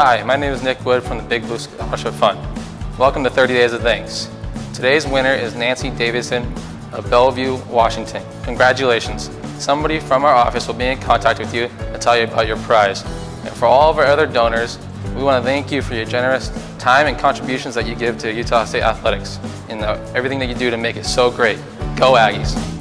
Hi, my name is Nick Wood from the Big Blue Scholarship Fund. Welcome to 30 Days of Thanks. Today's winner is Nancy Davidson of Bellevue, Washington. Congratulations. Somebody from our office will be in contact with you to tell you about your prize. And for all of our other donors, we want to thank you for your generous time and contributions that you give to Utah State Athletics and uh, everything that you do to make it so great. Go Aggies!